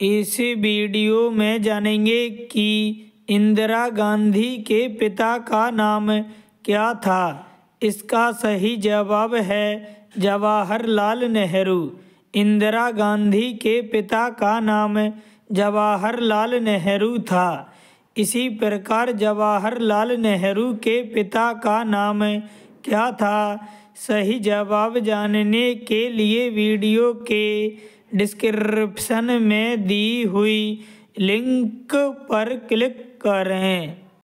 इस वीडियो में जानेंगे कि इंदिरा गांधी के पिता का नाम क्या था। इसका सही जवाब है जवाहरलाल नेहरू। इंदिरा गांधी के पिता का नाम जवाहरलाल नेहरू था। इसी प्रकार जवाहरलाल नेहरू के पिता का नाम क्या था? सही जवाब जानने के लिए वीडियो के डिस्क्रिप्शन में दी हुई लिंक पर क्लिक करें।